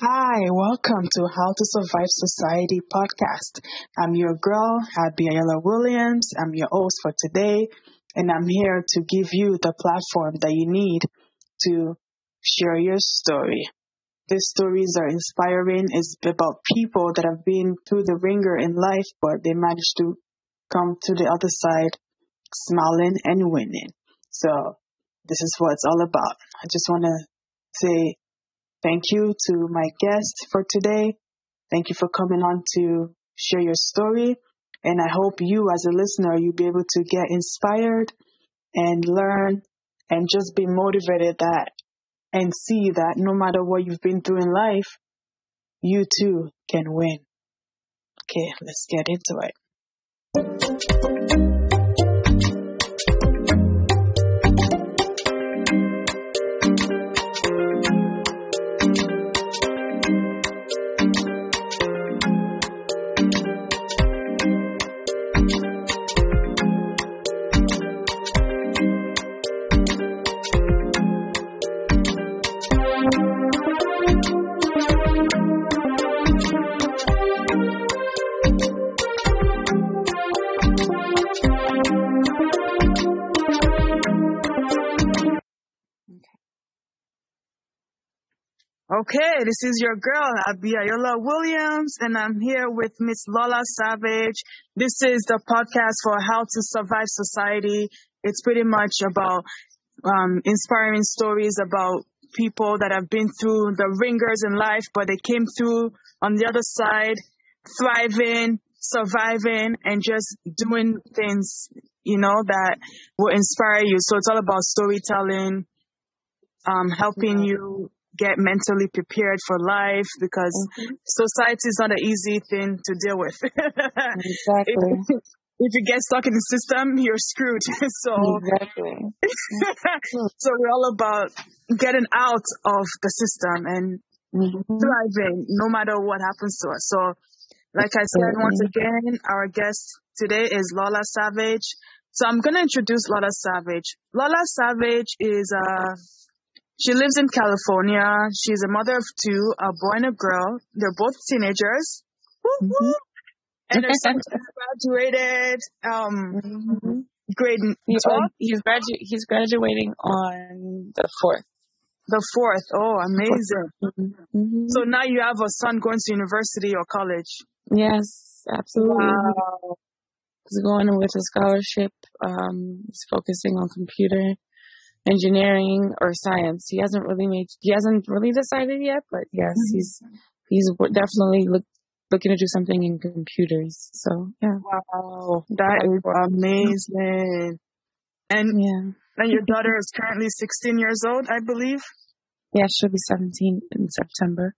Hi, welcome to How to Survive Society podcast. I'm your girl, Abiola Williams. I'm your host for today, and I'm here to give you the platform that you need to share your story. These stories are inspiring. It's about people that have been through the ringer in life, but they managed to come to the other side smiling and winning. So, this is what it's all about. I just want to say Thank you to my guest for today. Thank you for coming on to share your story. And I hope you, as a listener, you'll be able to get inspired and learn and just be motivated that and see that no matter what you've been through in life, you too can win. Okay, let's get into it. Okay, this is your girl, Abiola Williams, and I'm here with Miss Lola Savvage. This is the podcast for how to survive society. It's pretty much about um, inspiring stories about people that have been through the ringers in life, but they came through on the other side, thriving, surviving, and just doing things, you know, that will inspire you. So it's all about storytelling, um, helping you get mentally prepared for life because mm-hmm. society is not an easy thing to deal with. exactly. if, if, you get stuck in the system, you're screwed. so exactly. so we're all about getting out of the system and mm-hmm. thriving no matter what happens to us. So like I said mm-hmm. once again, our guest today is Lola Savvage. So I'm gonna introduce Lola Savvage. Lola Savvage is a she lives in California. She's a mother of two, a boy and a girl. They're both teenagers. Mm-hmm. And her son graduated um, mm-hmm. grade he's, he's, gradu- he's graduating on the 4th. The 4th. Oh, amazing. Mm-hmm. So now you have a son going to university or college. Yes, absolutely. Wow. He's going with a scholarship. Um, he's focusing on computer engineering or science. He hasn't really made, he hasn't really decided yet, but yes, mm-hmm. he's, he's definitely look, looking to do something in computers. So yeah. Wow. That is amazing. And, yeah. and your daughter is currently 16 years old, I believe? Yeah, she'll be 17 in September.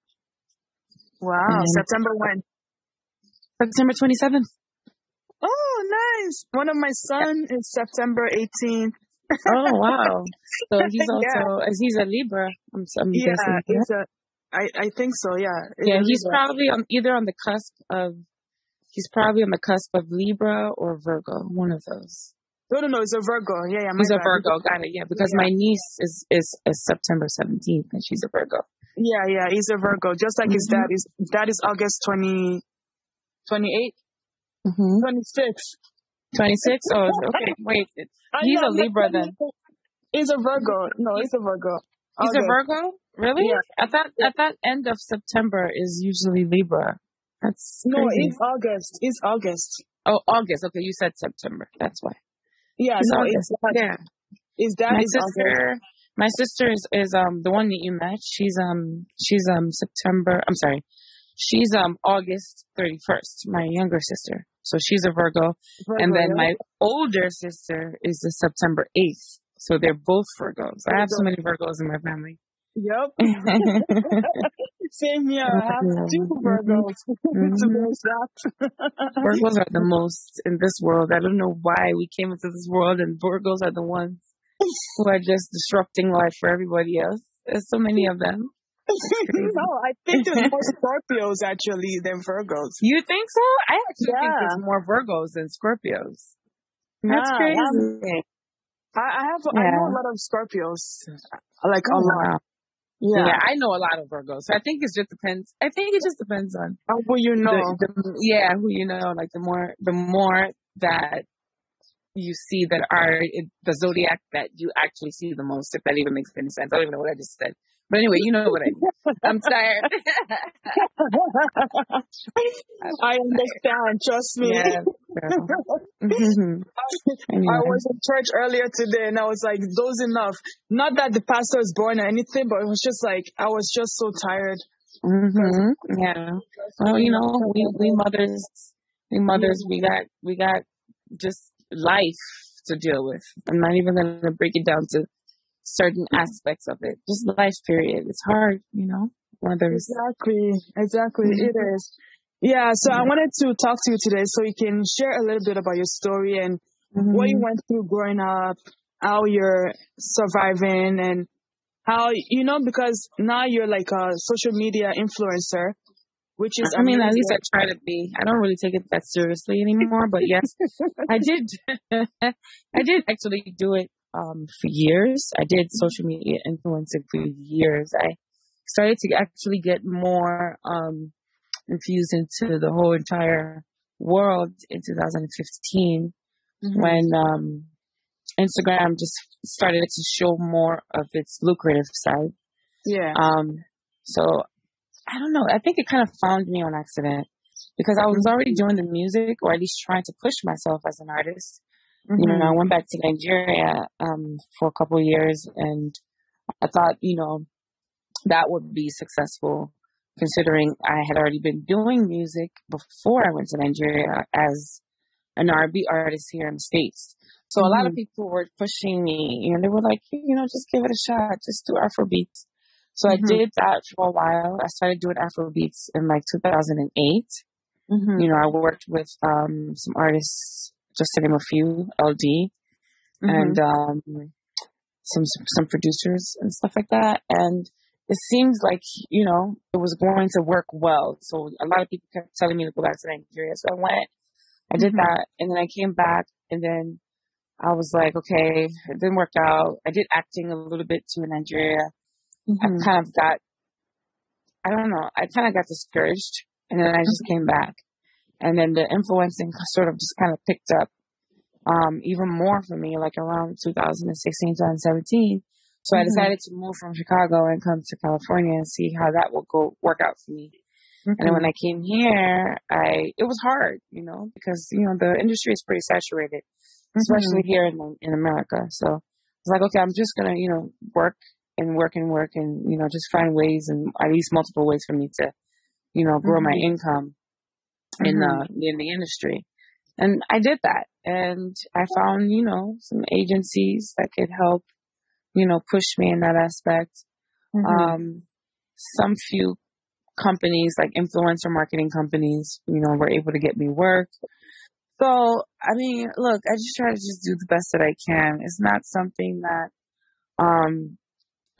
Wow. September when? September 27th. Oh, nice. One of my son yeah. is September 18th oh wow! So he's also yeah. he's a Libra. I'm, I'm yeah, guessing. He's a, I I think so. Yeah. Yeah, he's probably on either on the cusp of he's probably on the cusp of Libra or Virgo. One of those. No, no, no. It's a Virgo. Yeah, yeah. He's a Virgo. Got it. Yeah, because yeah. my niece is, is is September seventeenth, and she's a Virgo. Yeah, yeah. He's a Virgo, just like mm-hmm. his dad is. Dad is August 20, 28, mm-hmm. 26. 26? Oh, okay. Wait. He's a Libra then. He's a Virgo. No, he's a Virgo. He's okay. a Virgo? Really? Yeah. I thought I thought end of September is usually Libra. That's crazy. no, it's August. It's August. Oh, August. Okay, you said September. That's why. Yeah, it's no, August. It's, yeah. Is that my sister? August. My sister is, is um the one that you met. She's um she's um September. I'm sorry. She's um August 31st. My younger sister. So she's a Virgo. Virgo and then my older sister is the September 8th. So they're both Virgos. I have so many Virgos in my family. Yep. Same here. I have two Virgos. Mm-hmm. Virgos are the most in this world. I don't know why we came into this world and Virgos are the ones who are just disrupting life for everybody else. There's so many of them. no, I think there's more Scorpios actually than Virgos. You think so? I actually yeah. think there's more Virgos than Scorpios. That's yeah, crazy. I, I have yeah. I know a lot of Scorpios, like a oh, lot. Yeah. yeah. I know a lot of Virgos. So I think it just depends. I think it just depends on who you know. The, the, yeah, who you know. Like the more, the more that you see that are the zodiac that you actually see the most, if that even makes any sense. I don't even know what I just said. But anyway, you know what I mean. I'm tired. I understand. Trust me. Mm-hmm. I was in church earlier today and I was like those enough. Not that the pastor is born or anything, but it was just like I was just so tired. Mm-hmm. Yeah. Well, you know, we we mothers, we mothers, we got we got just life to deal with. I'm not even gonna break it down to certain aspects of it. Just life period. It's hard, you know. Mothers. Exactly. Exactly. Mm-hmm. It is. Yeah, so I wanted to talk to you today so you can share a little bit about your story and mm-hmm. what you went through growing up, how you're surviving and how you know because now you're like a social media influencer which is I mean at least I try to be. I don't really take it that seriously anymore, but yes, I did I did actually do it um for years. I did social media influencing for years. I started to actually get more um infused into the whole entire world in 2015 mm-hmm. when um, Instagram just started to show more of its lucrative side. Yeah. Um, so I don't know. I think it kind of found me on accident because I was already doing the music or at least trying to push myself as an artist. Mm-hmm. You know, I mm-hmm. went back to Nigeria um, for a couple years and I thought, you know, that would be successful considering I had already been doing music before I went to Nigeria as an R&B artist here in the States. So mm-hmm. a lot of mm-hmm. people were pushing me and they were like, you know, just give it a shot, just do Afrobeats. So mm-hmm. I did that for a while. I started doing Afrobeats in like 2008. Mm-hmm. You know, I worked with um, some artists, just to name a few, LD, and mm-hmm. um, some some producers and stuff like that. And it seems like, you know, it was going to work well. So a lot of people kept telling me to go back to Nigeria. So I went, I did mm-hmm. that, and then I came back, and then I was like, okay, it didn't work out. I did acting a little bit too in Nigeria. Mm-hmm. I kind of got, I don't know, I kind of got discouraged, and then I just mm-hmm. came back. And then the influencing sort of just kind of picked up um, even more for me, like around 2016, 2017. So mm-hmm. I decided to move from Chicago and come to California and see how that would go work out for me. Mm-hmm. And when I came here, I it was hard, you know, because you know the industry is pretty saturated, especially mm-hmm. here in in America. So I was like, okay, I'm just gonna you know work and work and work and you know just find ways and at least multiple ways for me to you know grow my mm-hmm. in the mm-hmm. in the industry. And I did that, and I found you know some agencies that could help you know, push me in that aspect. Mm-hmm. Um, some few companies, like influencer marketing companies, you know, were able to get me work. So, I mean, look, I just try to just do the best that I can. It's not something that, um,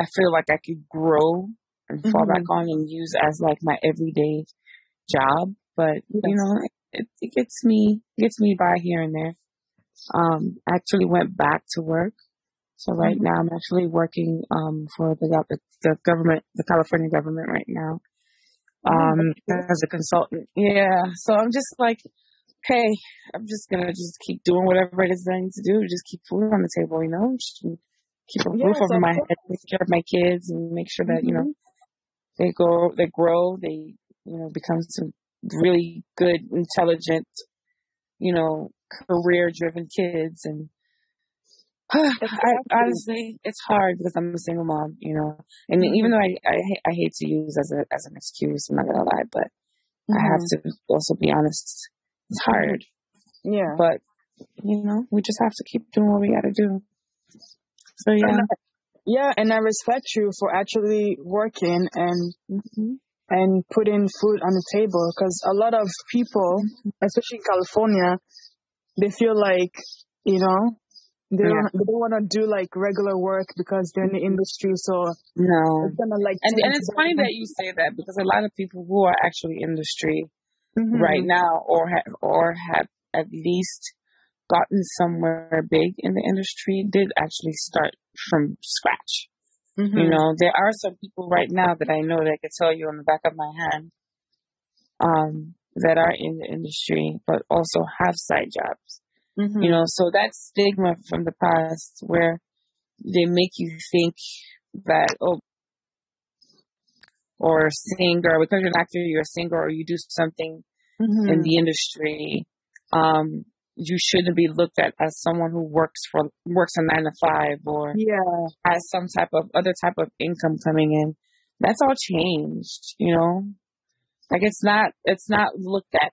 I feel like I could grow and fall mm-hmm. back on and use as like my everyday job. But, yes. you know, it, it gets me, gets me by here and there. Um, I actually went back to work so right mm-hmm. now I'm actually working um, for the the government, the California government right now, oh, um, as a consultant. Yeah. So I'm just like, okay, I'm just gonna just keep doing whatever it is that I need to do. Just keep food on the table, you know. Just keep a roof over my head, take care of my kids, and make sure that mm-hmm. you know mm-hmm. they go, they grow, they you know become some really good, intelligent, you know, career-driven kids, and I, honestly, it's hard because I'm a single mom, you know. And mm-hmm. even though I, I I hate to use as a as an excuse, I'm not gonna lie, but mm-hmm. I have to also be honest. It's hard. Yeah. But you know, we just have to keep doing what we got to do. So yeah. And I, yeah, and I respect you for actually working and mm-hmm. And putting food on the table because a lot of people, especially in California, they feel like you know they yeah. don't, they don't want to do like regular work because they're in the industry. So no, it's gonna like. And, and it's funny that you say that because a lot of people who are actually industry mm-hmm. right now, or have or have at least gotten somewhere big in the industry, did actually start from scratch. Mm-hmm. You know, there are some people right now that I know that I could tell you on the back of my hand, um, that are in the industry, but also have side jobs. Mm-hmm. You know, so that stigma from the past where they make you think that, oh, or singer, because you're an actor, you're a singer, or you do something Mm-hmm. in the industry, um, you shouldn't be looked at as someone who works for works a nine to five or yeah. has some type of other type of income coming in. That's all changed, you know. Like it's not it's not looked at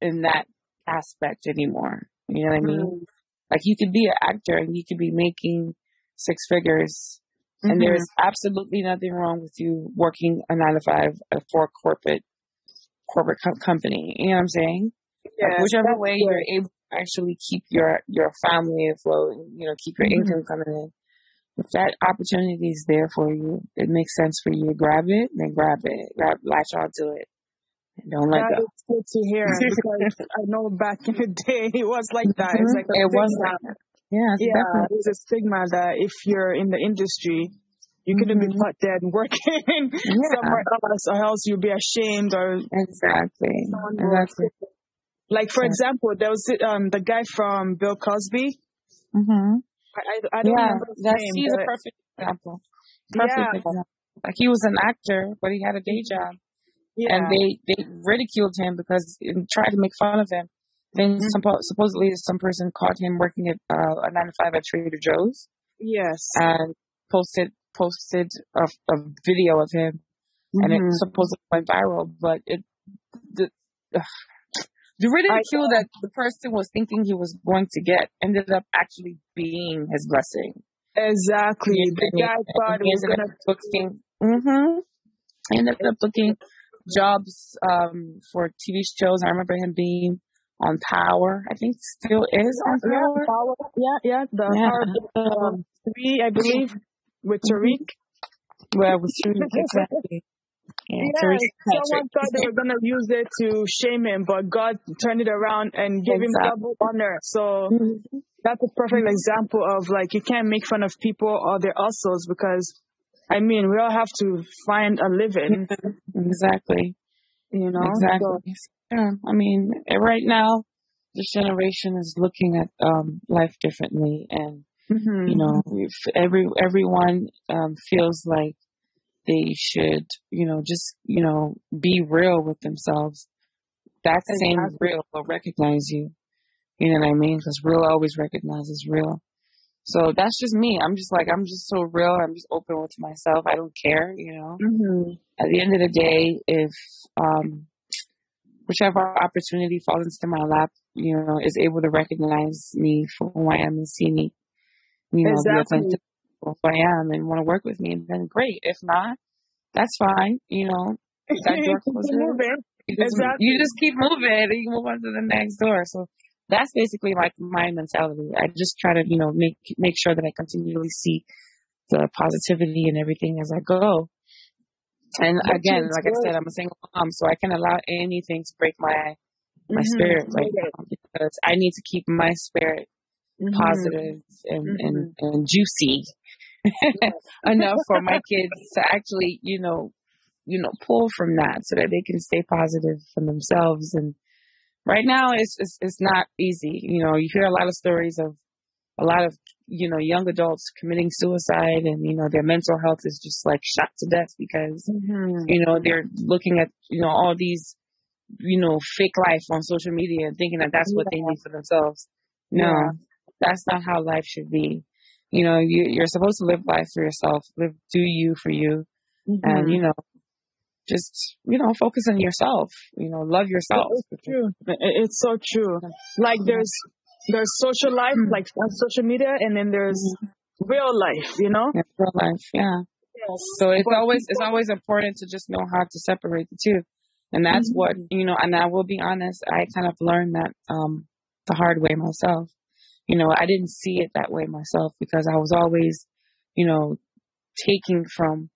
in that aspect anymore. You know what I mean? Mm-hmm. Like you could be an actor and you could be making six figures, and Mm-hmm. there's absolutely nothing wrong with you working a nine to five for a corporate corporate co- company. You know what I'm saying? Yeah, like whichever way you're able actually keep your your family afloat, and you know keep your Mhm. income coming in. If that opportunity is there for you, it makes sense for you to grab it, then grab it, grab latch on to it, and don't let That go. is good to hear because I know back in the day it was like that. It's like it was like. Yeah, yeah, definitely there's a stigma that if you're in the industry, you couldn't be Mhm. caught dead working yeah, somewhere else, or else you'd be ashamed or exactly, exactly. Like for example, there was um the guy from Bill Cosby. hmm I I, I don't Yeah, remember his that's name, he's a perfect example. Perfect yeah, example. Like he was an actor, but he had a day job. yeah, and they they ridiculed him because and tried to make fun of him. Then Mhm. suppo- supposedly some person caught him working at uh, a nine to five at Trader Joe's yes, and posted posted a, a video of him, and it Mhm. supposedly went viral. But it the ugh, the ridicule that the person was thinking he was going to get ended up actually being his blessing. exactly. Know The what I mean? guy And thought he was ended gonna. up looking. Mm-hmm. He ended up looking jobs um, for TV shows. I remember him being on Power. I think still is on Yeah, Power. power. Yeah, yeah. The Yeah. power um, three, I believe, with Mhm. Tariq. Well, it was Tariq, exactly. Yeah, someone thought they were gonna use it to shame him, but God turned it around and gave him double honor. So Mhm. that's a perfect example of like you can't make fun of people or their hustles because I mean we all have to find a living, Exactly. you know. So Exactly. Yeah. I mean, eh, right now, this generation is looking at um, life differently, and mhm. you know, every everyone um, feels like they should, you know, just you know, be real with themselves. That same exactly. real will recognize you. You know what I mean? Because real always recognizes real. So that's just me. I'm just like I'm just so real. I'm just open with myself. I don't care. You know. Mhm. At the end of the day, if um, whichever opportunity falls into my lap, you know, is able to recognize me for who I am and see me, you know, be Exactly. Who I am and want to work with me, then great. If not, that's fine. You know, that door closes, you just, Exactly. you just keep moving and you move on to the next door. So that's basically like my mentality. I just try to, you know, make make sure that I continually see the positivity and everything as I go. And Which again, like I said, I'm a single mom, so I can allow anything to break my my Mhm. spirit right now because I need to keep my spirit Mhm. positive and and, Mhm. and juicy. enough for my kids to actually, you know, you know, pull from that so that they can stay positive for themselves. And right now, it's it's, it's not easy. You know, you hear a lot of stories of a lot of you know young adults committing suicide, and you know their mental health is just like shot to death because Mhm. you know they're looking at you know all these you know fake life on social media and thinking that that's what they need for themselves. No, Yeah. that's not how life should be. You know, you, you're supposed to live life for yourself, live, do you for you, and Mhm. you know, just you know, focus on yourself. You know, love yourself. It's true. It's so true. Like there's there's social life, Mm. like on social media, and then there's Mhm. real life. You know. Yeah, real life. Yeah. Yes. So it's But always it's always important to just know how to separate the two. And that's what, Mhm. you know, and I will be honest, I kind of learned that um the hard way myself. You know, I didn't see it that way myself because I was always, you know, taking from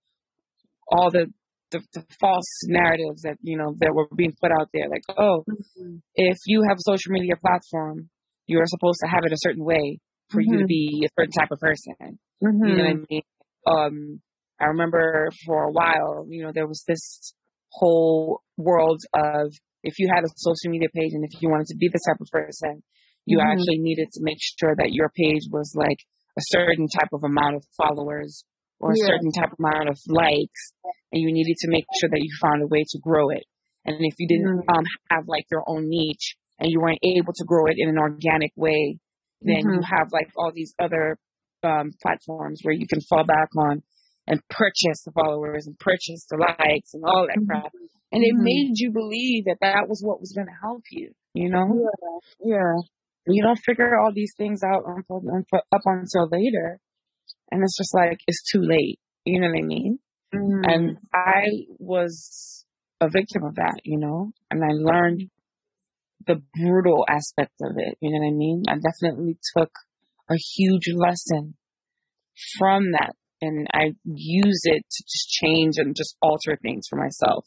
all the the, the false narratives that, you know, that were being put out there. Like, oh, Mhm. if you have a social media platform, you're supposed to have it a certain way for you to Mhm. be a certain type of person. You know what I Mhm. mean? Um, I remember for a while, you know, there was this whole world of if you had a social media page and if you wanted to be the type of person, you mm-hmm. actually needed to make sure that your page was like a certain type of amount of followers or a yeah. certain type of amount of likes, and you needed to make sure that you found a way to grow it. And if you didn't mm-hmm. um, have like your own niche and you weren't able to grow it in an organic way, then mm-hmm. you have like all these other um, platforms where you can fall back on and purchase the followers and purchase the likes and all that mm-hmm. crap. And it mm-hmm. made you believe that that was what was going to help you, you know? Yeah. Yeah. You don't figure all these things out until, up until later. And it's just like, it's too late. You know what I mean? Mm-hmm. And I was a victim of that, you know? And I learned the brutal aspect of it. You know what I mean? I definitely took a huge lesson from that and I use it to just change and just alter things for myself.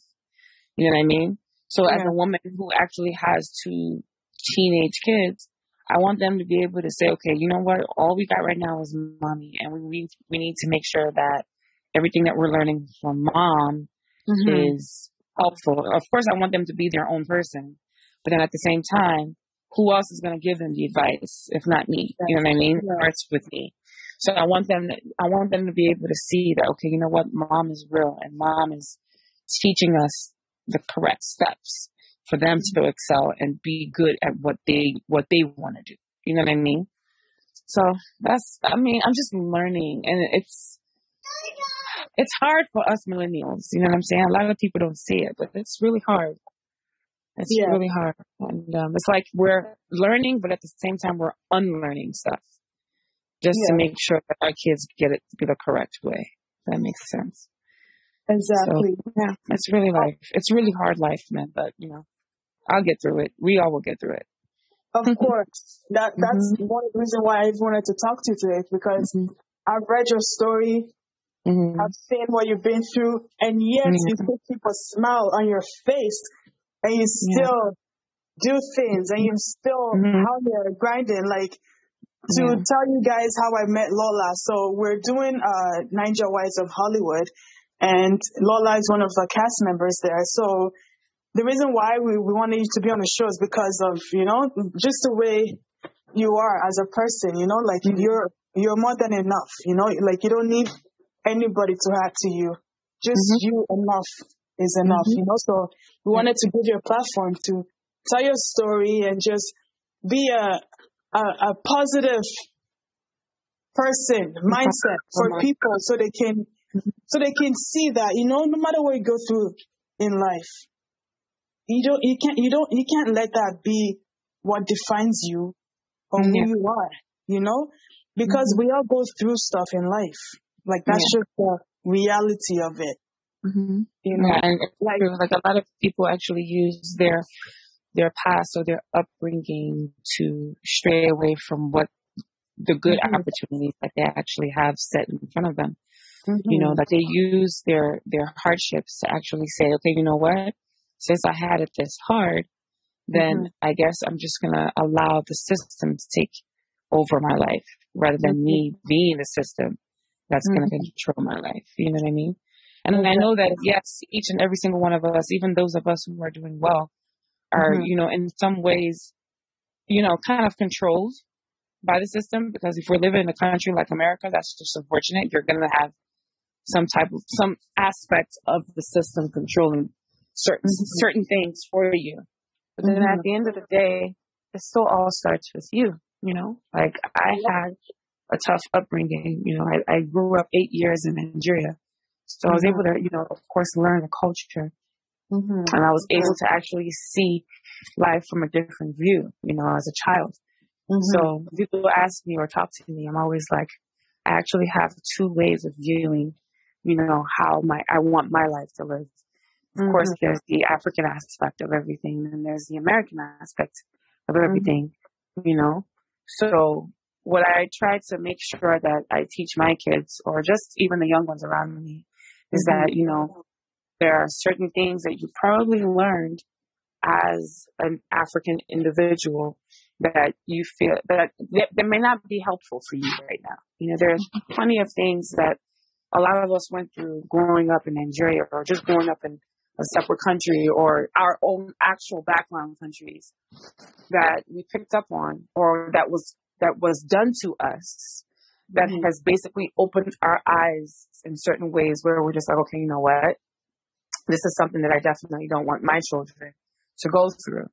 You know what I mean? So yeah. as a woman who actually has two teenage kids, I want them to be able to say, okay, you know what? All we got right now is mommy, and we need we need to make sure that everything that we're learning from mom mm-hmm. is helpful. Of course, I want them to be their own person, but then at the same time, who else is going to give them the advice if not me? You know what I mean? Yeah. It starts with me. So I want them to, I want them to be able to see that okay, you know what, mom is real and mom is teaching us the correct steps for them to excel and be good at what they what they want to do. You know what I mean? So that's I mean, I'm just learning and it's it's hard for us millennials, you know what I'm saying? A lot of people don't see it, but it's really hard. It's yeah. really hard. And um, it's like we're learning, but at the same time, we're unlearning stuff just yeah. to make sure that our kids get it the correct way. That makes sense. Exactly. So, yeah, it's really life. It's really hard life, man. But you know, I'll get through it. We all will get through it. Of course. That that's mm-hmm. one reason why I wanted to talk to you today because mm-hmm. I've read your story. Mm-hmm. I've seen what you've been through, and yet you still keep a smile on your face, and you still do things, and you're still mm-hmm. out there grinding. Like to tell you guys how I met Lola. So we're doing uh Naija Wives of Hollywood and Lola is one of the cast members there. So the reason why we, we wanted you to be on the show is because of, you know, just the way you are as a person, you know, like mm-hmm. you're you're more than enough, you know, like you don't need anybody to add to you. Just mm-hmm. you enough is enough, mm-hmm. you know. So we wanted to give you a platform to tell your story and just be a a, a positive person mindset for people so they can so they can see that you know no matter what you go through in life you don't you can't you don't you can't let that be what defines you or who you are you know because mm-hmm. we all go through stuff in life like that's yeah. just the reality of it mm-hmm. you know yeah, and like, like a lot of people actually use their their past or their upbringing to stray away from what the good mm-hmm. opportunities that they actually have set in front of them. Mm-hmm. You know, that they use their their hardships to actually say, okay, you know what? Since I had it this hard, then mm-hmm. I guess I'm just gonna allow the system to take over my life rather than me mm-hmm. being the system that's gonna mm-hmm. control my life. You know what I mean? And I know that yes, each and every single one of us, even those of us who are doing well, are, mm-hmm. you know, in some ways, you know, kind of controlled by the system because if we're living in a country like America, that's just unfortunate. You're going to have some type of, some aspect of the system controlling certain, mm-hmm. certain things for you. But then mm-hmm. at the end of the day, it still all starts with you, you know, like I had a tough upbringing, you know, I, I grew up eight years in Nigeria. So I was able to, you know, of course, learn the culture Mm-hmm. And I was able to actually see life from a different view, you know, as a child. Mm-hmm. So people ask me or talk to me, I'm always like, I actually have two ways of viewing, you know, how my I want my life to live. Of mm-hmm. course, there's the African aspect of everything, and there's the American aspect of mm-hmm. everything, you know. So what I try to make sure that I teach my kids, or just even the young ones around me, is mm-hmm. that you know there are certain things that you probably learned as an African individual that you feel that, that, that may not be helpful for you right now. You know, there's plenty of things that a lot of us went through growing up in Nigeria or just growing up in a separate country or our own actual background countries that we picked up on or that was that was done to us that mm-hmm. has basically opened our eyes in certain ways where we're just like, okay, you know what? This is something that I definitely don't want my children to go through.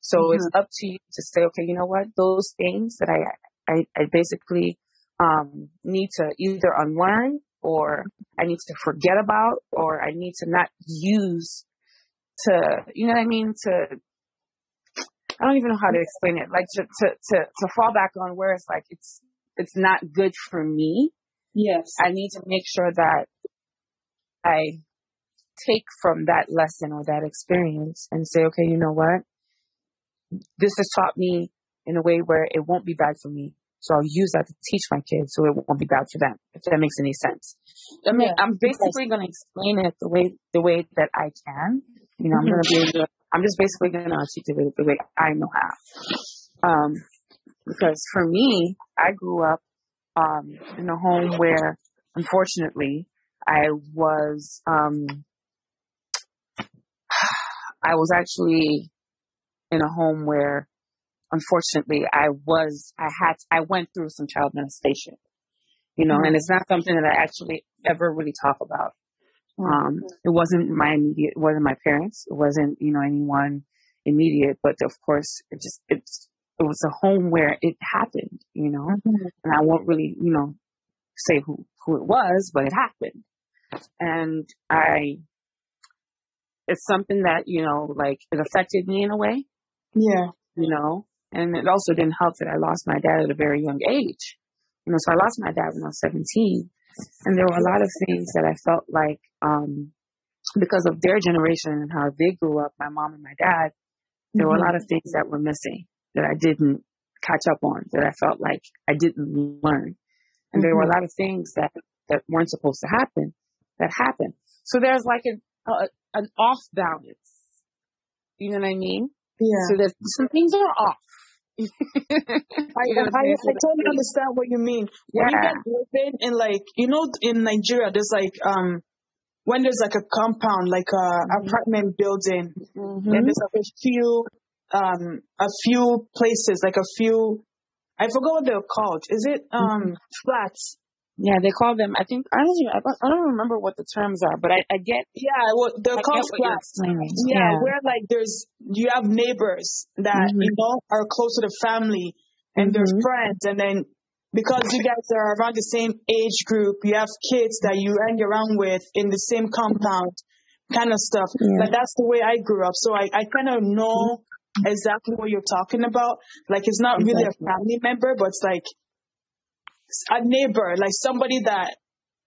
So mm-hmm. it's up to you to say, okay, you know what? Those things that I, I, I basically um, need to either unlearn or I need to forget about or I need to not use to, you know what I mean? To, I don't even know how to explain it. Like to, to, to, to fall back on where it's like, it's, it's not good for me. Yes. I need to make sure that I take from that lesson or that experience and say, okay, you know what? This has taught me in a way where it won't be bad for me. So I'll use that to teach my kids so it won't be bad for them, if that makes any sense. I mean, yeah. I'm basically going to explain it the way, the way that I can. You know, I'm going to be able to, I'm just basically going to articulate it the way I know how. Um, because for me, I grew up, um, in a home where unfortunately I was, um, I was actually in a home where unfortunately, I was, I had, I went through some child molestation, you know, mm-hmm. and it's not something that I actually ever really talk about. Mm-hmm. Um, it wasn't my immediate, it wasn't my parents, it wasn't, you know, anyone immediate, but of course, it just, it's, it was a home where it happened, you know, mm-hmm. and I won't really, you know, say who, who it was, but it happened. And I, it's something that, you know, like it affected me in a way. Yeah. You know, and it also didn't help that I lost my dad at a very young age. You know, so I lost my dad when I was 17. And there were a lot of things that I felt like, um, because of their generation and how they grew up, my mom and my dad, there mm-hmm. were a lot of things that were missing that I didn't catch up on, that I felt like I didn't learn. And mm-hmm. there were a mm-hmm. lot of things that, that weren't supposed to happen that happened. So there's like an, uh, an off balance. You know what I mean? Yeah. So that some things are off. I, I, I, totally understand what you mean. When yeah. you get living in like you know in Nigeria, there's like um when there's like a compound, like a mm-hmm. apartment building, mm-hmm. then there's like a few um a few places, like a few I forgot what they're called. Is it um mm-hmm. flats? Yeah, they call them. I think I don't even. I don't remember what the terms are, but I, I get. Yeah, well, they're I called flats. Yeah, yeah, where like there's you have neighbors that mm-hmm. you know are close to the family and mm-hmm. they're friends, and then because you guys are around the same age group, you have kids that you hang around with in the same compound, kind of stuff. Yeah. But that's the way I grew up, so I I kind of know exactly what you're talking about. Like it's not exactly. really a family member, but it's like a neighbor, like somebody that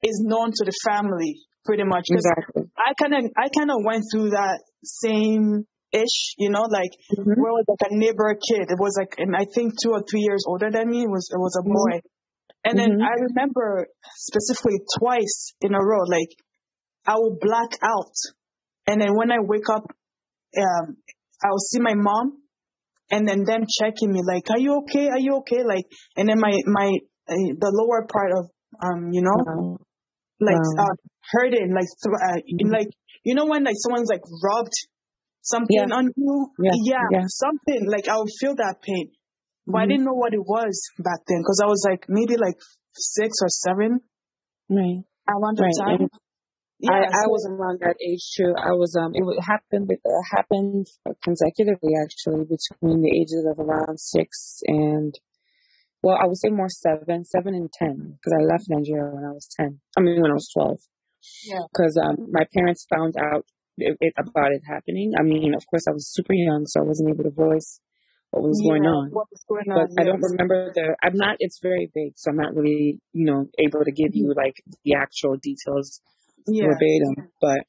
is known to the family, pretty much. Exactly. I kind of, I kind of went through that same ish, you know, like mm-hmm. where was like a neighbor kid. It was like, and I think two or three years older than me. It was, it was a boy. Mm-hmm. And then mm-hmm. I remember specifically twice in a row, like I will black out. And then when I wake up, um, I'll see my mom and then them checking me like, are you okay? Are you okay? Like, and then my, my, the lower part of um you know wow. like wow. uh, hurting like th- uh, mm-hmm. like you know when like someone's like rubbed something yeah. on you yeah. yeah. yeah something like I would feel that pain but mm-hmm. I didn't know what it was back then because I was like maybe like six or seven right around the right. time yeah, I, I was around that age too. I was um it happened it happened consecutively actually between the ages of around six and well, I would say more seven, seven and ten, because I left Nigeria when I was ten. I mean, when I was twelve. Yeah. Because um, my parents found out it, it, about it happening. I mean, of course, I was super young, so I wasn't able to voice what was yeah, going on. What was going on? But. I don't remember the. I'm not. It's very big, so I'm not really, you know, able to give you like the actual details yeah. verbatim. But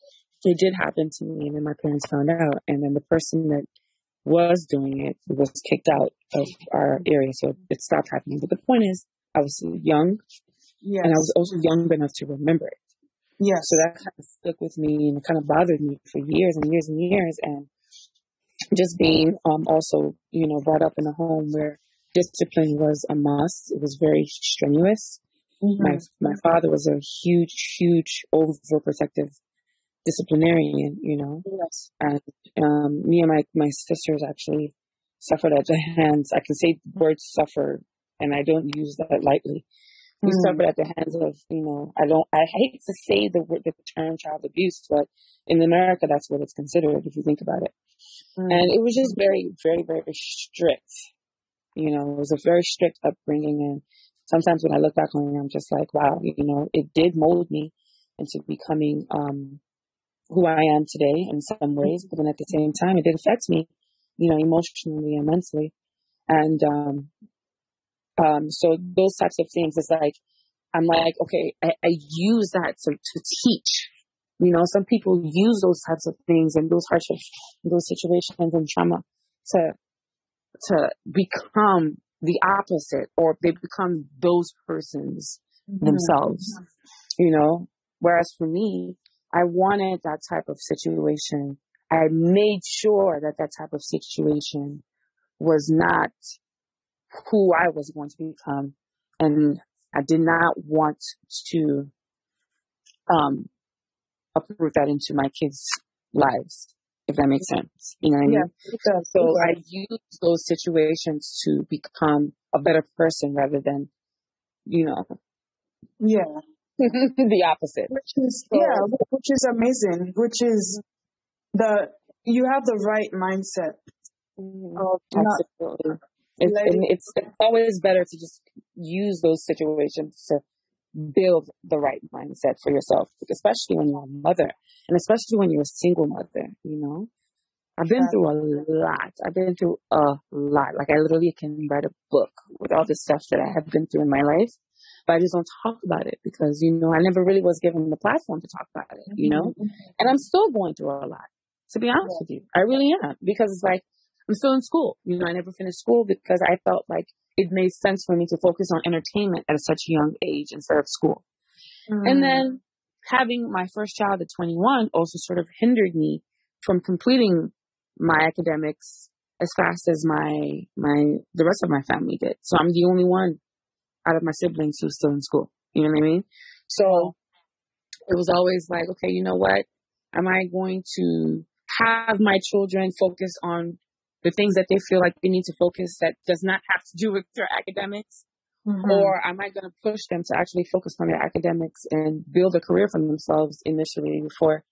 it did happen to me, and then my parents found out, and then the person that was doing it was kicked out of our area, so it stopped happening. But the point is, I was young, yes. and I was also young enough to remember it. Yeah. So that kind of stuck with me and kind of bothered me for years and years and years. And just being um, also, you know, brought up in a home where discipline was a must. It was very strenuous. Mm-hmm. My my father was a huge, huge overprotective disciplinarian, you know. Yes. And um, me and my my sisters actually suffered at the hands. I can say the word suffer, and I don't use that lightly. We mm. suffered at the hands of, you know, I don't, I hate to say the word, the term child abuse, but in America, that's what it's considered if you think about it. Mm. And it was just very, very, very strict. You know, it was a very strict upbringing. And sometimes when I look back on it, I'm just like, wow, you know, it did mold me into becoming, um, who I am today in some ways, but then at the same time, it did affect me, you know, emotionally and mentally. And, um, um, so those types of things is like, I'm like, okay, I, I use that to, to teach. You know, some people use those types of things and those hardships, those situations and trauma to, to become the opposite or they become those persons mm-hmm. themselves, you know? Whereas for me, I wanted that type of situation. I made sure that that type of situation was not who I was going to become. And I did not want to um, uproot that into my kids' lives, if that makes sense. You know what I mean? Yeah, so I use those situations to become a better person rather than, you know. Yeah. the opposite. Which is so, yeah, which is amazing. Which is the you have the right mindset mm-hmm. of Absolutely. It's, it's, it's always better to just use those situations to build the right mindset for yourself, especially when you're a mother and especially when you're a single mother, you know. I've been through a lot. I've been through a lot. Like I literally can write a book with all the stuff that I have been through in my life, but I just don't talk about it because, you know, I never really was given the platform to talk about it, you know, mm-hmm. and I'm still going through a lot, to be honest with you. I really am because it's like, I'm still in school. You know, I never finished school because I felt like it made sense for me to focus on entertainment at such a young age instead of school. Mm. And then having my first child at 21 also sort of hindered me from completing my academics as fast as my my the rest of my family did. So I'm the only one out of my siblings who's still in school. You know what I mean? So it was always like, okay, you know what? Am I going to have my children focus on the things that they feel like they need to focus that does not have to do with their academics? Mm-hmm. Or am I going to push them to actually focus on their academics and build a career for themselves initially before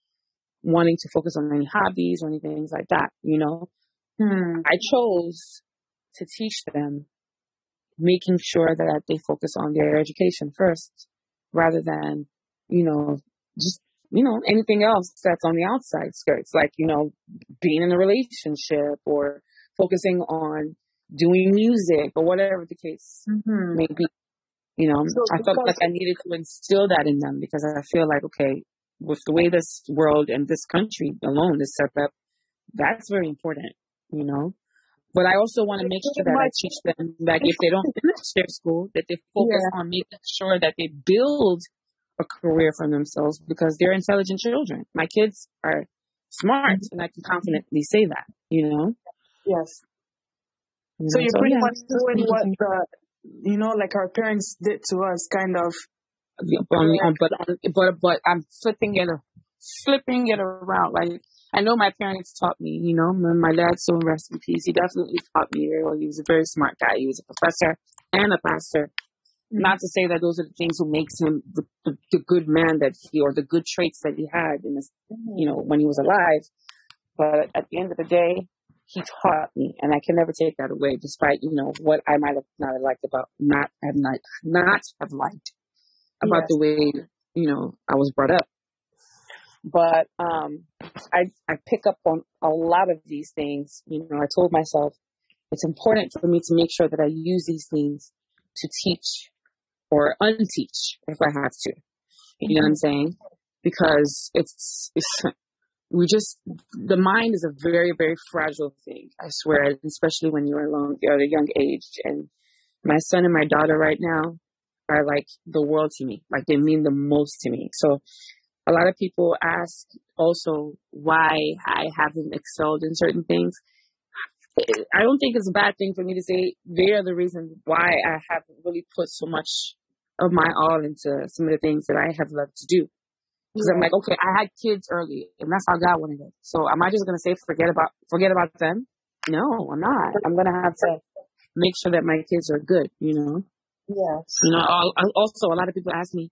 wanting to focus on any hobbies or any things like that, you know? Mm. I chose to teach them making sure that they focus on their education first rather than, you know, just you know, anything else that's on the outside skirts, like, you know, being in a relationship or focusing on doing music or whatever the case mm-hmm. may be. You know, so I felt like I needed to instill that in them because I feel like, okay, with the way this world and this country alone is set up, that's very important, you know. But I also want to make sure that I teach them that if they don't finish their school, that they focus yeah. on making sure that they build a career for themselves because they're intelligent children. My kids are smart, and I can confidently say that. You know. Yes. You so you're so, pretty yeah. much doing what the, you know, like our parents did to us, kind of. Yeah, but, um, but, but but I'm flipping it, flipping it around. Like I know my parents taught me. You know, my dad, so rest in peace. He definitely taught me. Well, He was a very smart guy. He was a professor and a pastor. Mm-hmm. Not to say that those are the things who makes him the, the, the good man that he or the good traits that he had in his, mm-hmm. you know, when he was alive. But at the end of the day, he taught me, and I can never take that away, despite you know what I might have not liked about not have not not have liked about yes. the way you know I was brought up. But um, I I pick up on a lot of these things. You know, I told myself it's important for me to make sure that I use these things to teach or unteach if I have to. You know what I'm saying? Because it's, it's, we just, the mind is a very, very fragile thing. I swear, especially when you're alone, you're at a young age. And my son and my daughter right now are like the world to me. Like they mean the most to me. So a lot of people ask also why I haven't excelled in certain things. I don't think it's a bad thing for me to say they are the reason why I haven't really put so much of my all into some of the things that I have loved to do. Because I'm like, okay, I had kids early, and that's how God wanted it. So am I just gonna say forget about forget about them? No, I'm not. I'm gonna have to make sure that my kids are good. You know. Yes. You know. Also, a lot of people ask me,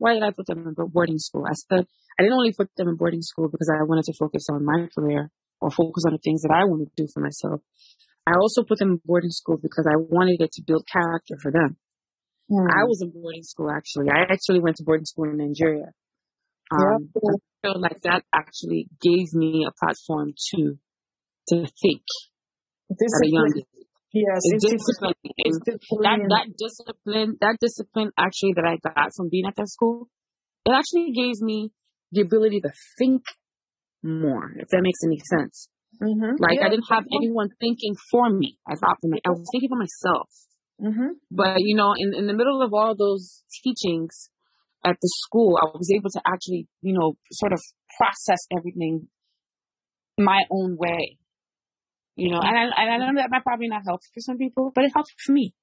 why did I put them in boarding school? I said I didn't only put them in boarding school because I wanted to focus on my career or focus on the things that I wanted to do for myself. I also put them in boarding school because I wanted it to build character for them. Mm. I was in boarding school actually. I actually went to boarding school in Nigeria. Um. I feel like that actually gave me a platform to to think discipline. at a young age. Yes, discipline. discipline. That that discipline, that discipline actually that I got from being at that school, it actually gave me the ability to think more, if that makes any sense. Mm-hmm. Like yeah. I didn't have anyone thinking for me as often. I was thinking for myself. Mm-hmm. But you know, in in the middle of all those teachings, at the school, I was able to actually, you know, sort of process everything my own way. You know, and I, and I know that might probably not help for some people, but it helps for me.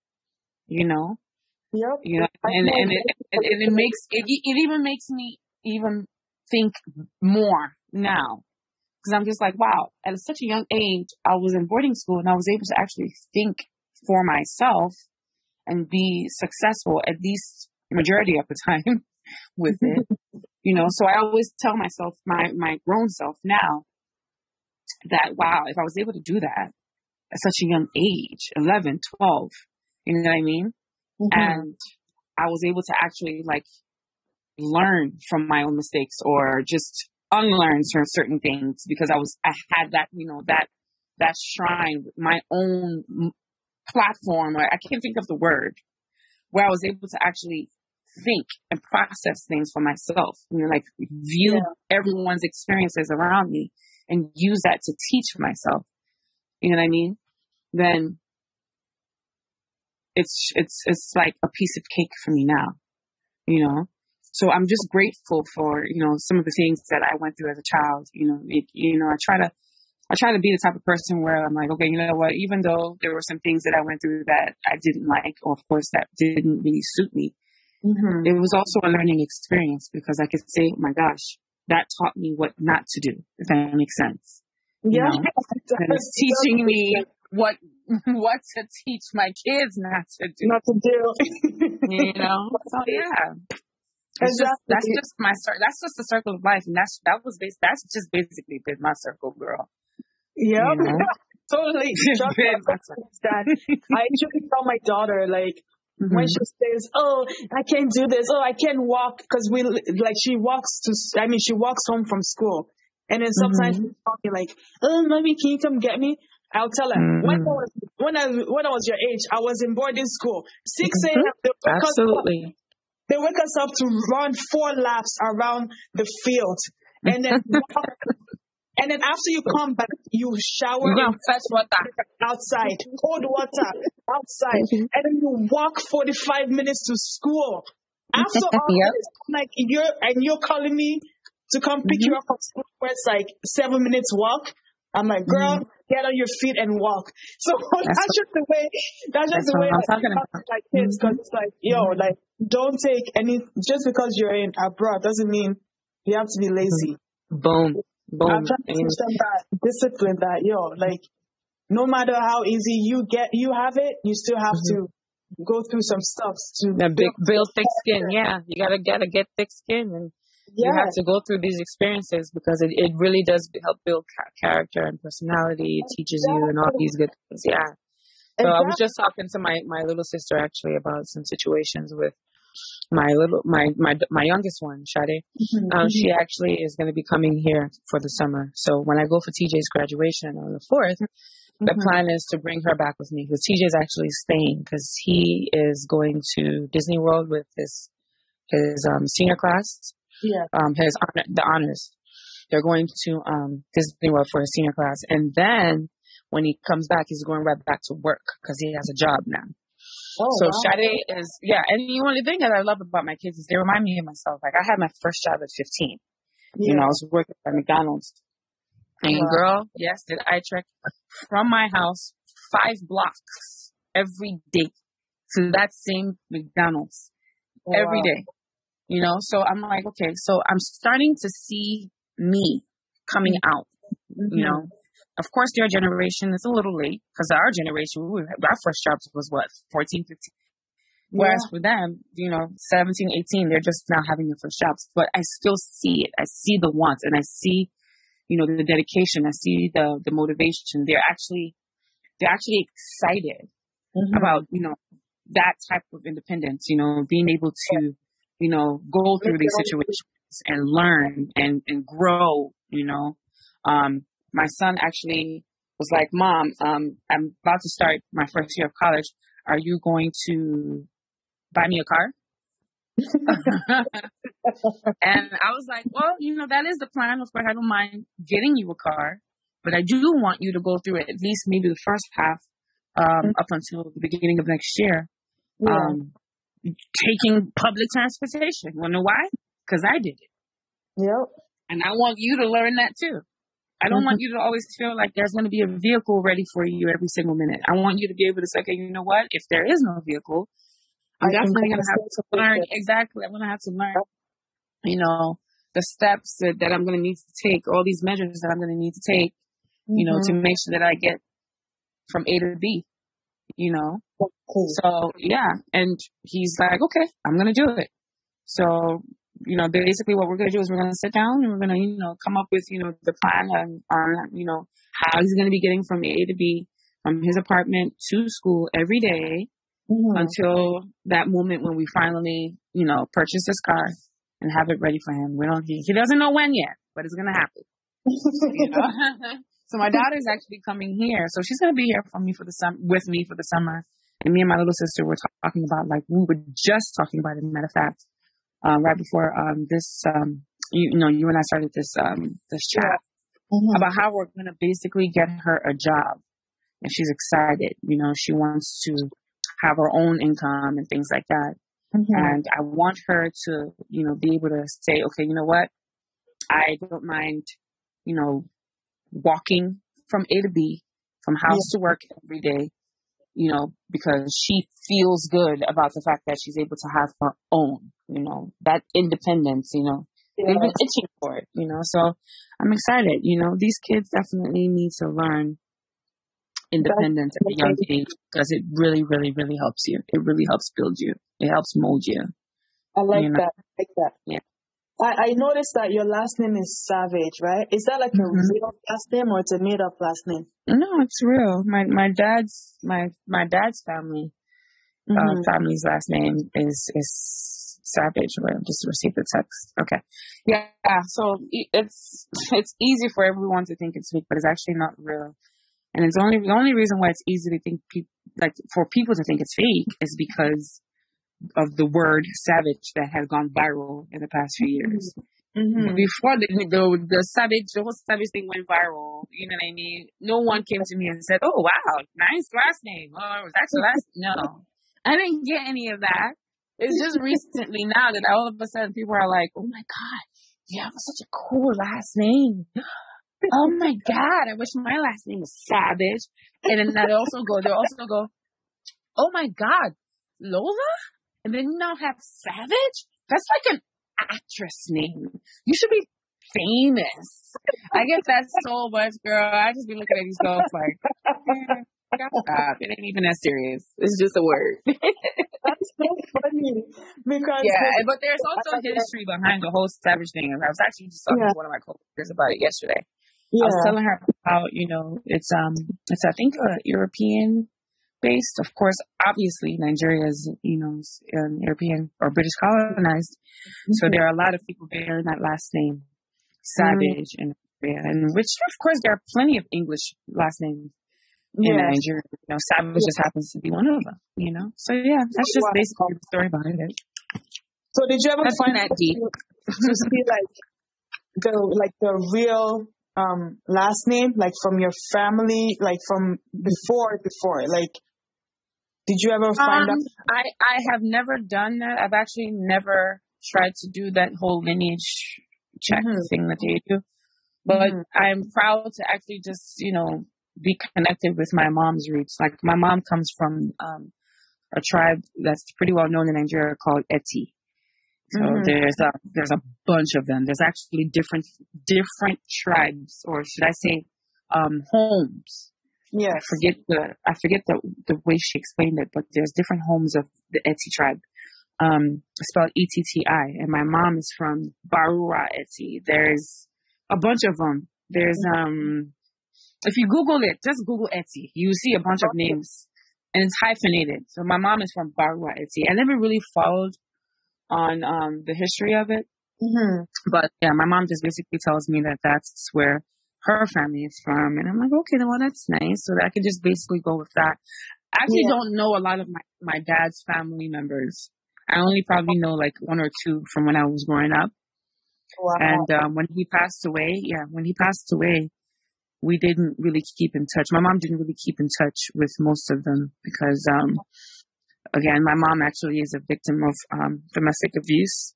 You know. Yep. You know, and and it, it, it makes it, it even makes me even think more now because I'm just like, wow, at such a young age, I was in boarding school and I was able to actually think for myself and be successful at least majority of the time with it. you know, so I always tell myself, my, my grown self now, that wow, if I was able to do that at such a young age, 11, 12, you know what I mean? Mm-hmm. And I was able to actually like learn from my own mistakes or just unlearn certain things because I was, I had that, you know, that, that shrine, my own platform, or I can't think of the word, where I was able to actually think and process things for myself. You know, like view yeah. everyone's experiences around me and use that to teach myself. You know what I mean? Then it's it's it's like a piece of cake for me now. You know? So I'm just grateful for, you know, some of the things that I went through as a child. You know, it, you know, I try to I try to be the type of person where I'm like, okay, you know what, even though there were some things that I went through that I didn't like, or of course that didn't really suit me, Mm-hmm. It was also a learning experience because I could say, oh my gosh, that taught me what not to do, if that makes sense. Yeah. You know? teaching me what what to teach my kids not to do. Not to do. you know? So yeah. Exactly. just, that's just my circle. That's just the circle of life, and that's that was based. That's just basically been my circle, girl. Yeah, you know? totally. that I actually tell my daughter like Mm-hmm. When she says, "Oh, I can't do this. Oh, I can't walk," because we like she walks to. I mean, she walks home from school, and then sometimes mm-hmm. she's talking like, "Oh, mommy, can you come get me?" I'll tell her mm-hmm. when I was when I when I was your age, I was in boarding school. 6 a.m. Mm-hmm. Absolutely. They wake us up to run four laps around the field, and then And then after you come back, you shower you fresh water outside, cold water outside, mm-hmm. and then you walk 45 minutes to school. After all yep. this, like you're and you're calling me to come pick mm-hmm. you up from school where it's like seven minutes walk. I'm like, girl, mm-hmm. get on your feet and walk. So that's, that's just the way. That's just that's the way I'm talking about my kids because it's like, yo, mm-hmm. like don't take any just because you're in abroad doesn't mean you have to be lazy. Boom. Boom. I'm trying to teach them that discipline that, yo, like, no matter how easy you get, you have it, you still have mm-hmm. to go through some stuff to build, build thick skin. Yeah. You gotta, gotta get thick skin and yeah. you have to go through these experiences because it, it really does help build character and personality. It teaches exactly. you and all these good things. Yeah. So exactly. I was just talking to my, my little sister actually about some situations with my little my my my youngest one, Shade, mm-hmm. um, she mm-hmm. actually is going to be coming here for the summer. So when I go for TJ's graduation on the 4th mm-hmm. the plan is to bring her back with me because TJ is actually staying because he is going to Disney World with his his um, senior class. Yeah. Um, his honor, the honors. They're going to um, Disney World for his senior class, and then when he comes back, he's going right back to work because he has a job now. Oh, so wow. Sade is yeah, and you know, the only thing that I love about my kids is they remind me of myself. Like I had my first job at 15. Yeah. You know, I was working at McDonald's. And wow. girl, yes, did I trek from my house five blocks every day to that same McDonald's oh, every wow. day. You know, so I'm like, okay, so I'm starting to see me coming mm-hmm. out. Mm-hmm. You know, of course, their generation is a little late because our generation, we were, our first jobs was what, 14, 15. Whereas yeah. for them, you know, 17, 18, they're just now having their first jobs. But I still see it. I see the wants and I see, you know, the dedication. I see the, the motivation. They're actually, they're actually excited mm-hmm. about, you know, that type of independence, you know, being able to, you know, go through these situations and learn and, and grow, you know. Um, my son actually was like, Mom, um, I'm about to start my first year of college. Are you going to buy me a car? and I was like, well, you know, that is the plan. Of course, I don't mind getting you a car, but I do want you to go through at least maybe the first half um, mm-hmm. up until the beginning of next year. Yeah. Um, taking public transportation. Know why? Because I did it. Yep. And I want you to learn that too. I don't want mm-hmm. you to always feel like there's going to be a vehicle ready for you every single minute. I want you to be able to say, okay, you know what? If there is no vehicle, I'm definitely going to have to learn. Exactly. I'm going to have to learn, you know, the steps that, that I'm going to need to take, all these measures that I'm going to need to take, mm-hmm. you know, to mm-hmm. make sure that I get from A to B, you know? Cool. So, yeah. And he's like, okay, I'm going to do it. So you know, basically what we're going to do is we're going to sit down and we're going to, you know, come up with, you know, the plan on, on you know, how he's going to be getting from A to B from his apartment to school every day mm-hmm. until that moment when we finally, you know, purchase his car and have it ready for him. We don't, he, he doesn't know when yet, but it's going to happen. you know? so my daughter's actually coming here. So she's going to be here for me for the sum with me for the summer. And me and my little sister were talking about, like, we were just talking about it, matter of fact um, right before um, this, um, you, you, know, you and I started this um, this chat mm-hmm. about how we're going to basically get her a job, and she's excited. You know, she wants to have her own income and things like that. Mm-hmm. And I want her to, you know, be able to say, okay, you know what, I don't mind, you know, walking from A to B, from house yeah. to work every day, you know, because she feels good about the fact that she's able to have her own, you know, that independence, you know. Yeah. They've been itching for it, you know. So I'm excited. You know, these kids definitely need to learn independence at a young age because it really, really, really helps you. It really helps build you. It helps mold you. I like you know? that. I like that. Yeah. I, I noticed that your last name is Savage, right? Is that like a mm-hmm. real last name or it's a made up last name? No, it's real. My my dad's my my dad's family uh, mm-hmm. uh, family's last name is is Savage. I just received the text. Okay, yeah. So it's it's easy for everyone to think it's fake, but it's actually not real. And it's only the only reason why it's easy to think pe- like for people to think it's fake is because of the word savage that has gone viral in the past few years. Mm-hmm. Before the, the the savage the whole savage thing went viral, you know what I mean? No one came to me and said, "Oh wow, nice last name." Oh, that's your last. No, I didn't get any of that. It's just recently now that all of a sudden people are like, "Oh my god, you have such a cool last name." oh my god, I wish my last name was Savage. And then they also go, they also go, "Oh my god, Lola." And then you now have Savage? That's like an actress name. You should be famous. I get that so much, girl. I just be looking at these girls like, stop. It ain't even that serious. It's just a word. That's so funny. Because yeah, but there's also history behind the whole Savage thing. I was actually just talking yeah. to one of my coworkers about it yesterday. Yeah. I was telling her about, you know, it's um, it's I think a European based. Of course, obviously, Nigeria is, you know, um, European or British colonized. Mm-hmm. So there are a lot of people bearing that last name, Savage mm-hmm. and and which, of course, there are plenty of English last names in Nigeria. You know, Savage just happens to be one of them, you know? So yeah, that's just basically the story behind it. So did you ever that's find that deep? to see like the like the real um last name like from your family like from before before like did you ever find um, out? I, I have never done that. I've actually never tried to do that whole lineage check mm-hmm. thing that they do. But mm-hmm. I'm proud to actually just, you know, be connected with my mom's roots. Like my mom comes from um, a tribe that's pretty well known in Nigeria called Eti. So mm-hmm. there's a there's a bunch of them. There's actually different different tribes, or should I say, um, homes. Yeah. I forget the I forget the the way she explained it, but there's different homes of the Etsi tribe. Um, spelled E T T I, and my mom is from Barua Etsi. There's a bunch of them. There's um, if you Google it, just Google Etsi, you see a bunch of names, and it's hyphenated. So my mom is from Barua Etsi. I never really followed on um, the history of it. Mm-hmm. But yeah, my mom just basically tells me that that's where her family is from. And I'm like, okay, well, that's nice. So I can just basically go with that. I actually yeah. don't know a lot of my, my dad's family members. I only probably know like one or two from when I was growing up. Wow. And um, when he passed away, yeah, when he passed away, we didn't really keep in touch. My mom didn't really keep in touch with most of them because um, again, my mom actually is a victim of um, domestic abuse.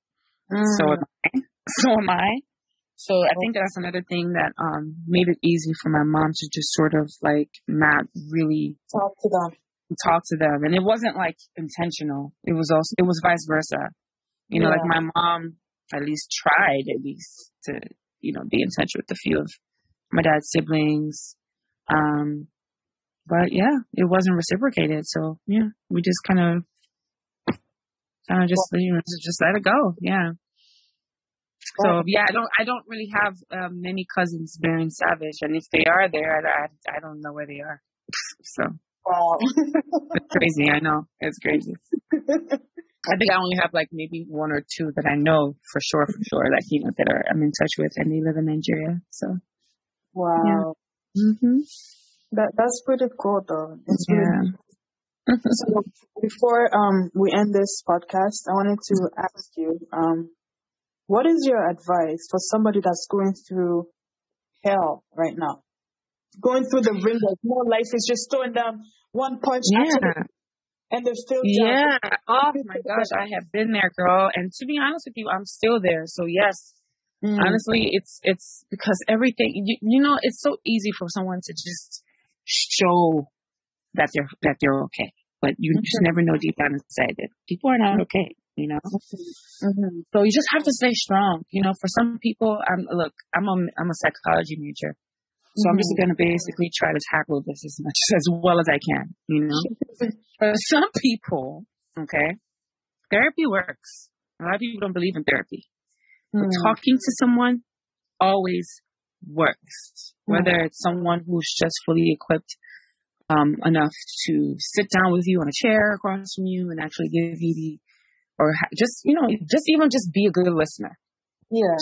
Mm. So am I. So am I. So I think that's another thing that um, made it easy for my mom to just sort of like not really talk to them. Talk to them, and it wasn't like intentional. It was also it was vice versa. You know, yeah. like my mom at least tried at least to you know be in touch with a few of my dad's siblings. Um, but yeah, it wasn't reciprocated. So yeah, we just kind of, kind of just, you know, just let it go. Yeah. So yeah, I don't, I don't really have um, many cousins bearing Savage, and if they are there, I, I don't know where they are. So wow, it's crazy. I know it's crazy. I think I only have like maybe one or two that I know for sure, for sure, that you know that are I'm in touch with, and they live in Nigeria. So wow. Yeah. Mm-hmm. That that's pretty cool though. It's yeah. Really so before um we end this podcast, I wanted to ask you um what is your advice for somebody that's going through hell right now? Going through the ring of more life is just throwing them one punch yeah. and they're still Yeah. Oh my gosh, I have been there, girl. And to be honest with you, I'm still there. So yes, Mm. Honestly, it's it's because everything you, you know it's so easy for someone to just show that they're that they're okay. But you mm-hmm. just never know deep down inside that people are not mm-hmm. okay, you know. Mm-hmm. So you just have to stay strong. You know, for some people, I'm look, I'm a I'm a psychology major, so I'm just mm-hmm. gonna basically try to tackle this as much as well as I can. You know, for some people, okay, therapy works. A lot of people don't believe in therapy. But mm. talking to someone always works, whether it's someone who's just fully equipped um, enough to sit down with you on a chair across from you and actually give you the, or just, you know, just even just be a good listener. Yeah.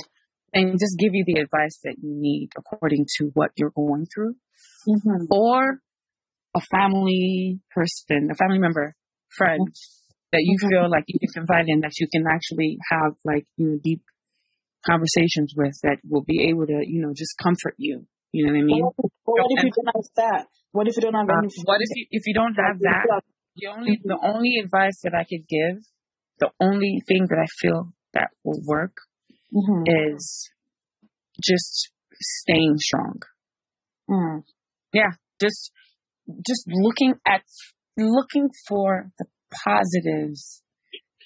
And just give you the advice that you need according to what you're going through. Mm-hmm. Or a family person, a family member, friend mm-hmm. that you mm-hmm. feel like you can confide in, that you can actually have like, you know, deep conversations with that will be able to, you know, just comfort you. You know what I mean? What if, you don't have that? What if you don't have uh. What if you if you don't have that? The only the only advice that I could give, the only thing that I feel that will work, mm-hmm. is just staying strong. Mm. Yeah, just just looking at looking for the positives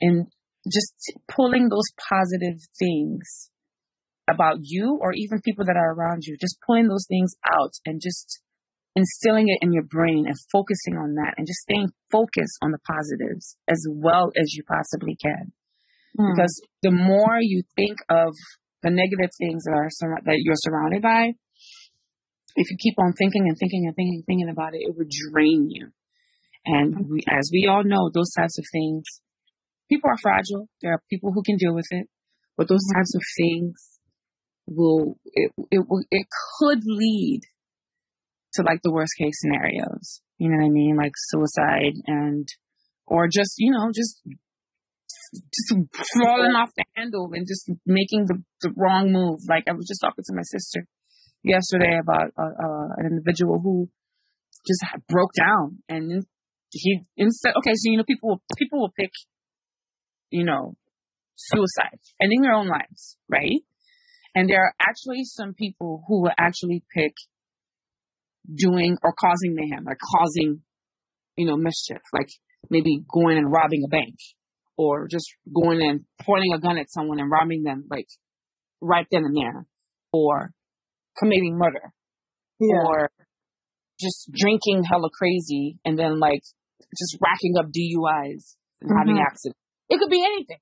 and just pulling those positive things about you or even people that are around you, just pulling those things out and just instilling it in your brain and focusing on that and just staying focused on the positives as well as you possibly can. Mm. Because the more you think of the negative things that are that you're surrounded by, if you keep on thinking and thinking and thinking and thinking about it, it would drain you. And we, as we all know, those types of things people are fragile. There are people who can deal with it, but those types of things will it it will it could lead to like the worst case scenarios. You know what I mean? Like suicide and or just you know just just falling off the handle and just making the, the wrong move. Like I was just talking to my sister yesterday about uh, uh, an individual who just broke down and he instead okay so you know people will people will pick you know, suicide, ending their own lives, right? And there are actually some people who will actually pick doing or causing mayhem, like causing, you know, mischief, like maybe going and robbing a bank or just going and pointing a gun at someone and robbing them like right then and there, or committing murder, Yeah. or just drinking hella crazy and then like just racking up DUIs and having Mhm. accidents. It could be anything.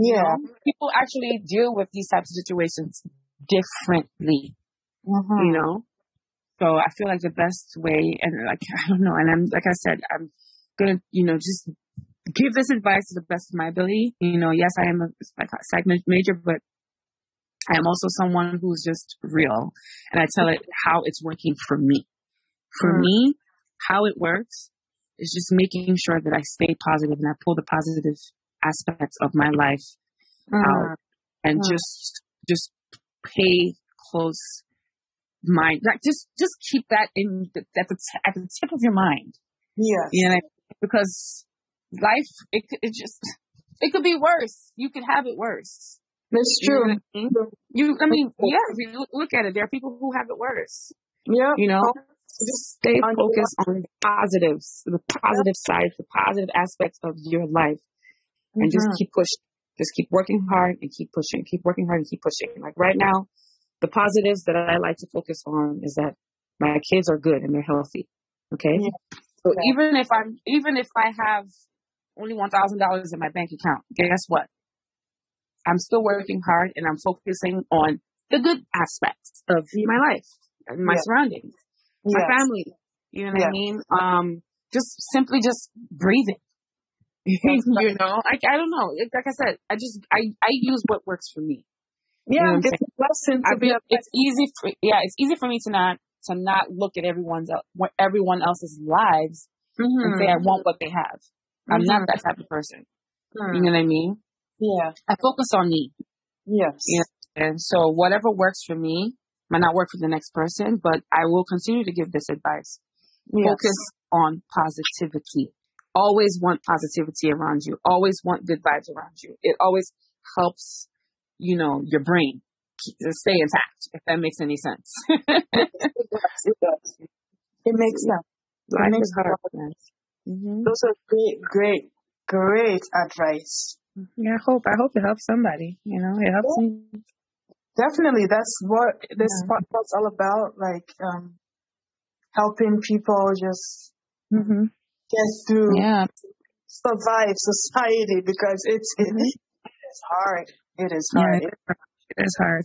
you Yeah. know? People actually deal with these types of situations differently, Mhm. you know? So I feel like the best way, and like, I don't know, and I'm, like I said, I'm gonna, you know, just give this advice to the best of my ability. You know, yes, I am a psych, major, but I am also someone who's just real and I tell it how it's working for me. For Mm. me, how it works is just making sure that I stay positive and I pull the positive aspects of my life Mm. out and Mm. just just pay close mind like just just keep that in the, at the t- at the tip of your mind Yeah. you know because life it could- it just it could be worse you could have it worse That's you know true. I mean? you I mean yeah if you look- at it there are people who have it worse Yeah. you know just stay focused on the positives the positive side the positive aspects of your life and just Mhm. keep pushing. Just keep working hard and keep pushing. Keep working hard and keep pushing. Like right now, the positives that I like to focus on is that my kids are good and they're healthy. Okay. Yeah. So Yeah. even if I'm, even if I have only one thousand dollars in my bank account, guess what? I'm still working hard and I'm focusing on the good aspects of my life and my Yeah. surroundings, my Yes. family. You know what Yeah. I mean? Um, just simply just breathing. you know, like I don't know. Like I said, I just I I use what works for me. Yeah, know what I'm it's a blessing to I be a it's easy for yeah, it's easy for me to not to not look at everyone's everyone else's lives and say I Mhm. want what they have. I'm not Mhm. that type of person. You Mhm. know what I mean? Yeah. I focus on me. Yes. Yeah. And so whatever works for me might not work for the next person, but I will continue to give this advice. Yes. Focus on positivity. Always want positivity around you. Always want good vibes around you. It always helps, you know, your brain keep, stay intact, if that makes any sense. It does. It does. It makes sense. Life makes is hard, a lot man. hmm Those are great, great, great advice. Yeah, I hope I hope it helps somebody. You know, it helps me. Definitely, that's what this Yeah. podcast's all about. Like um, helping people just hmm get through, Yeah, survive society because it's it, Mhm. it's hard. It is yeah, hard. it is hard. It is hard.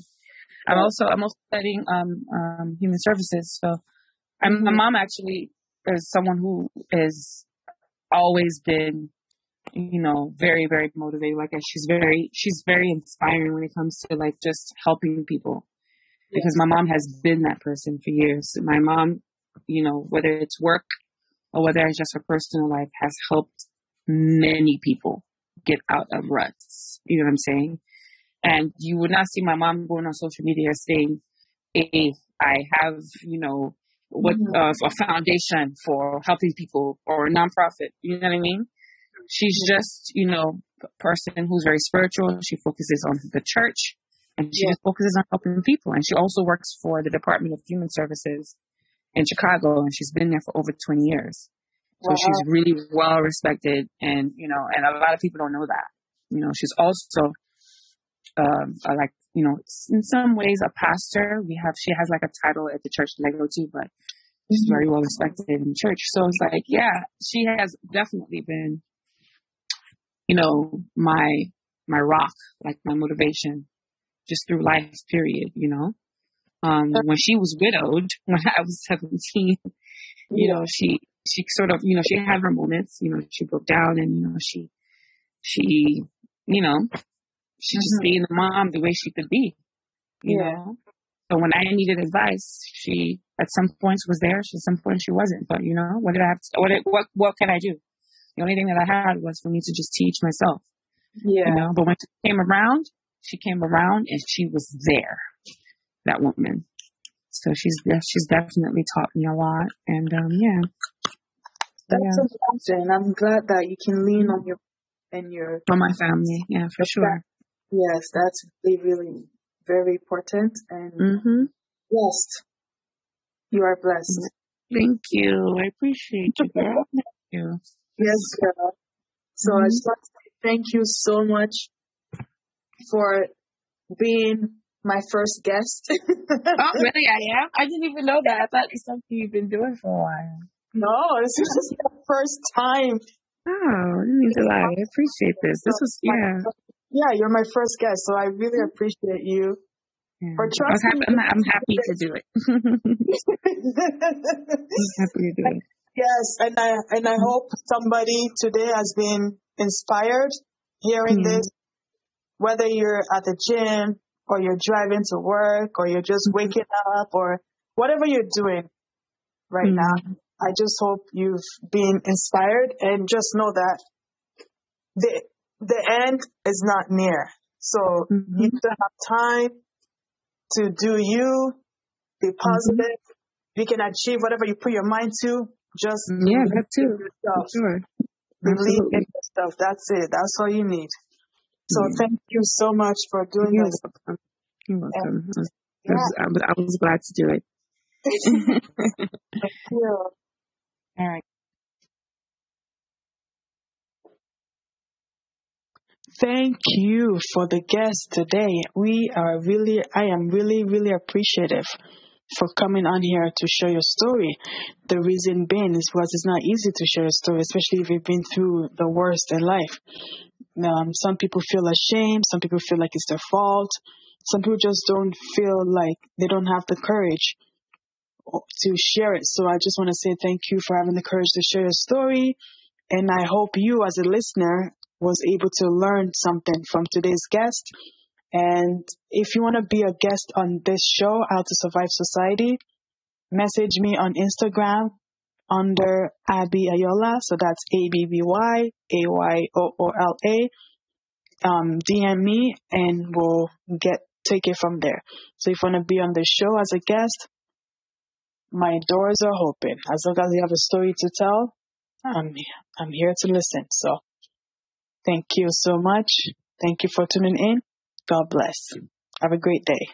I'm also I'm also studying um um human services. So I'm, my Mhm. mom actually is someone who has always been you know very very motivated. Like she's very she's very inspiring when it comes to like just helping people because my mom has been that person for years. My mom, you know, whether it's work or whether it's just her personal life, has helped many people get out of ruts. You know what I'm saying? And you would not see my mom going on social media saying, "Hey, I have, you know, what Mhm. uh, a foundation for helping people or a nonprofit." You know what I mean? She's just, you know, a person who's very spiritual. She focuses on the church and she Yeah. just focuses on helping people. And she also works for the Department of Human Services in Chicago, and she's been there for over 20 years. So Wow. she's really well respected, and you know, and a lot of people don't know that. You know, she's also um, a, like you know, in some ways a pastor. We have she has like a title at the church that I go to, but she's very well respected in church. So it's like, yeah, she has definitely been, you know, my my rock, like my motivation, just through life. Period. You know, um, when she was widowed when I was seventeen, you know, she she sort of, you know, she had her moments. You know, she broke down, and you know, she she, you know, she just Mhm. being the mom the way she could be. You Yeah. know. So when I needed advice, she at some points was there. At some points she wasn't. But you know, what did I have? To, what did, what what can I do? The only thing that I had was for me to just teach myself. Yeah. You know. But when she came around, she came around and she was there. That woman. So she's she's definitely taught me a lot. And um, yeah. That's yeah. amazing. I'm glad that you can lean on your and your For my family, yeah, for sure. Yes, that's really, really very important and Mhm. blessed. You are blessed. Thank you. I appreciate you, girl. Thank you. Yes, girl. So I Mhm. just want to say thank you so much for being my first guest. oh, really? I am? I didn't even know that. I thought it's something you've been doing for a while. No, this is just the first time. Oh, it means a lot. I appreciate this. This was, yeah. Yeah, you're my first guest, so I really appreciate you yeah. for trusting I'm, happy, I'm happy to do it. I'm happy to do it. Yes, and I and I hope somebody today has been inspired hearing Mm. this, whether you're at the gym or you're driving to work or you're just Mhm. waking up or whatever you're doing right Mm. now. I just hope you've been inspired and just know that the the end is not near. So you Mhm. still have time to do you, be Mm-hmm. positive. You can achieve whatever you put your mind to. Just Yeah, that too. yourself. sure. Believe in yourself. That's it. That's all you need. So Yeah. thank you so much for doing You're this. welcome. You're welcome. I was, Yeah, I was, I was glad to do it. thank you. All right. Thank you for the guest today. We are really, I am really, really appreciative for coming on here to share your story. The reason being is because it's not easy to share a story, especially if you've been through the worst in life. Um, some people feel ashamed. Some people feel like it's their fault. Some people just don't feel like they don't have the courage to share it. So I just want to say thank you for having the courage to share your story. And I hope you, as a listener, was able to learn something from today's guest. And if you want to be a guest on this show, How to Survive Society, message me on Instagram under Abby Ayoola. So that's A B B Y A Y O O L A. Um, DM me and we'll get take it from there. So if you want to be on the show as a guest, my doors are open. As long as you have a story to tell, I'm I'm here to listen. So thank you so much. Thank you for tuning in. God bless. Have a great day.